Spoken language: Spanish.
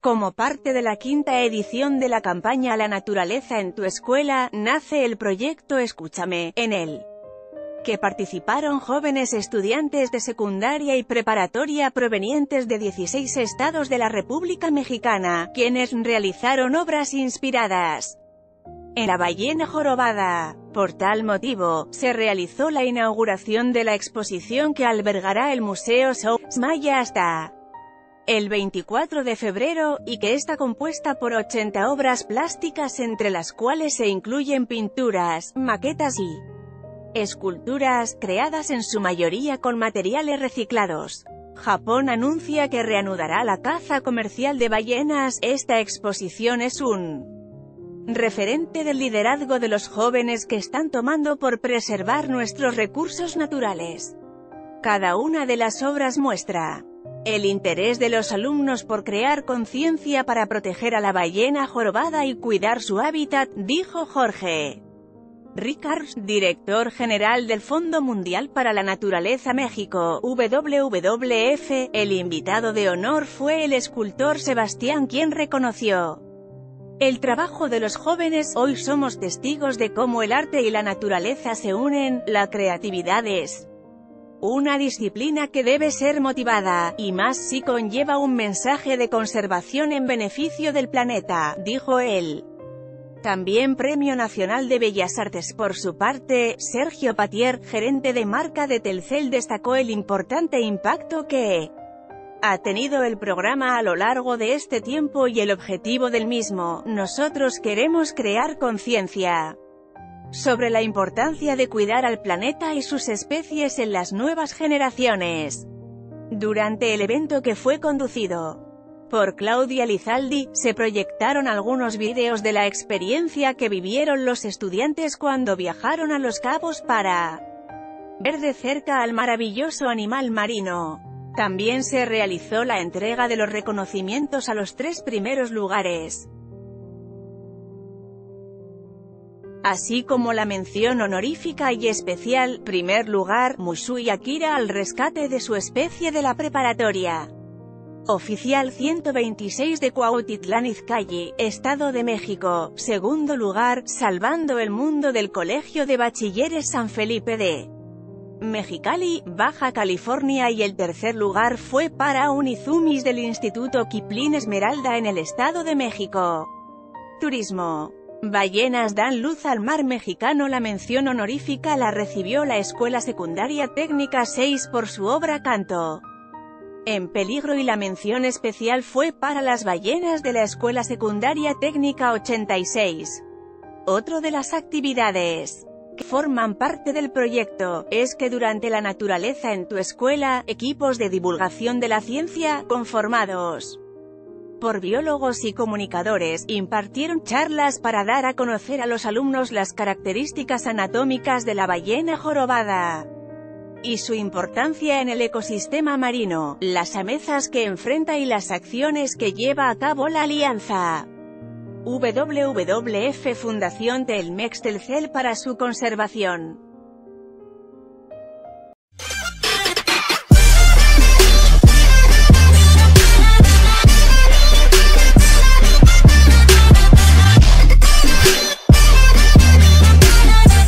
Como parte de la quinta edición de la campaña La naturaleza en tu escuela, nace el proyecto Escúchame, en el que participaron jóvenes estudiantes de secundaria y preparatoria provenientes de 16 estados de la República Mexicana, quienes realizaron obras inspiradas en la ballena jorobada. Por tal motivo, se realizó la inauguración de la exposición que albergará el Museo South Maya hasta el 24 de febrero, y que está compuesta por 80 obras plásticas entre las cuales se incluyen pinturas, maquetas y esculturas, creadas en su mayoría con materiales reciclados. Japón anuncia que reanudará la caza comercial de ballenas, esta exposición es un referente del liderazgo de los jóvenes que están tomando por preservar nuestros recursos naturales. Cada una de las obras muestra el interés de los alumnos por crear conciencia para proteger a la ballena jorobada y cuidar su hábitat, dijo Jorge. Rickards, director general del Fondo Mundial para la Naturaleza México, WWF, el invitado de honor fue el escultor Sebastián quien reconoció el trabajo de los jóvenes, hoy somos testigos de cómo el arte y la naturaleza se unen, la creatividad es una disciplina que debe ser motivada, y más si conlleva un mensaje de conservación en beneficio del planeta, dijo él. También Premio Nacional de Bellas Artes. Por su parte, Sergio Patier, gerente de marca de Telcel destacó el importante impacto que ha tenido el programa a lo largo de este tiempo y el objetivo del mismo, nosotros queremos crear conciencia sobre la importancia de cuidar al planeta y sus especies en las nuevas generaciones. Durante el evento que fue conducido por Claudia Lizaldi, se proyectaron algunos vídeos de la experiencia que vivieron los estudiantes cuando viajaron a Los Cabos para ver de cerca al maravilloso animal marino. También se realizó la entrega de los reconocimientos a los tres primeros lugares. Así como la mención honorífica y especial, primer lugar, Mushui Akira al rescate de su especie de la preparatoria. Oficial 126 de Cuautitlán Izcalli, Estado de México. Segundo lugar, Salvando el Mundo del Colegio de Bachilleres San Felipe de Mexicali, Baja California y el tercer lugar fue para Unizumis del Instituto Kiplin Esmeralda en el Estado de México. Turismo Ballenas dan luz al mar mexicano La mención honorífica la recibió la Escuela Secundaria Técnica 6 por su obra Canto en peligro y la mención especial fue para las ballenas de la Escuela Secundaria Técnica 86. Otro de las actividades que forman parte del proyecto, es que durante la naturaleza en tu escuela, equipos de divulgación de la ciencia, conformados por biólogos y comunicadores, impartieron charlas para dar a conocer a los alumnos las características anatómicas de la ballena jorobada y su importancia en el ecosistema marino, las amezas que enfrenta y las acciones que lleva a cabo la alianza. WWF Fundación Telmex Telcel para su conservación